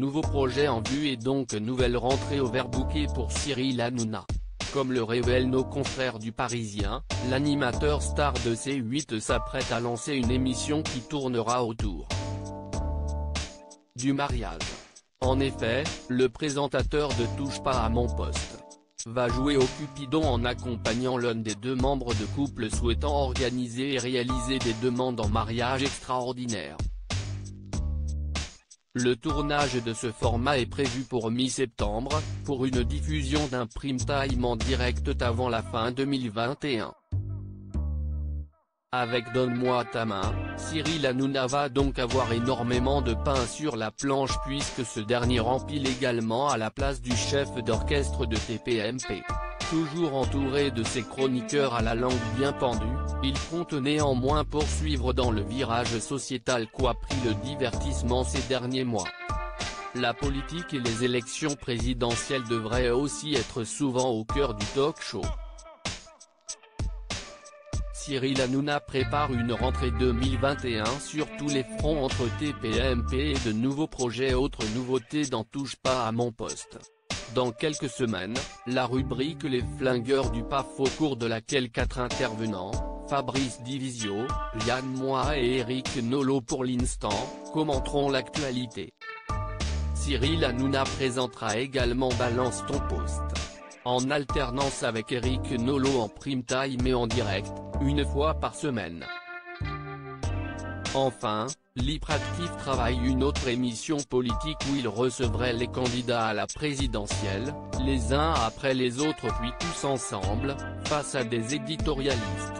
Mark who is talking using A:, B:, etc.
A: Nouveau projet en vue et donc nouvelle rentrée overbookée pour Cyril Hanouna. Comme le révèlent nos confrères du Parisien, l'animateur star de C8 s'apprête à lancer une émission qui tournera autour du mariage. En effet, le présentateur de Touche pas à mon poste va jouer au Cupidon en accompagnant l'un des deux membres de couple souhaitant organiser et réaliser des demandes en mariage extraordinaires. Le tournage de ce format est prévu pour mi-septembre, pour une diffusion d'un prime time en direct avant la fin 2021. Avec Donne-moi ta main, Cyril Hanouna va donc avoir énormément de pain sur la planche puisque ce dernier rempile également à la place du chef d'orchestre de TPMP. Toujours entouré de ses chroniqueurs à la langue bien pendue, il compte néanmoins poursuivre dans le virage sociétal qu'a pris le divertissement ces derniers mois. La politique et les élections présidentielles devraient aussi être souvent au cœur du talk show. Cyril Hanouna prépare une rentrée 2021 sur tous les fronts entre TPMP et de nouveaux projets autres nouveautés dans Touche pas à mon poste. Dans quelques semaines, la rubrique Les flingueurs du PAF au cours de laquelle quatre intervenants, Fabrice Divisio, Yann Moix et Eric Nolo pour l'instant, commenteront l'actualité. Cyril Hanouna présentera également Balance ton poste en alternance avec Eric Nolo en prime time et en direct, une fois par semaine. Enfin, l'Hyperactif travaille une autre émission politique où il recevrait les candidats à la présidentielle, les uns après les autres puis tous ensemble, face à des éditorialistes.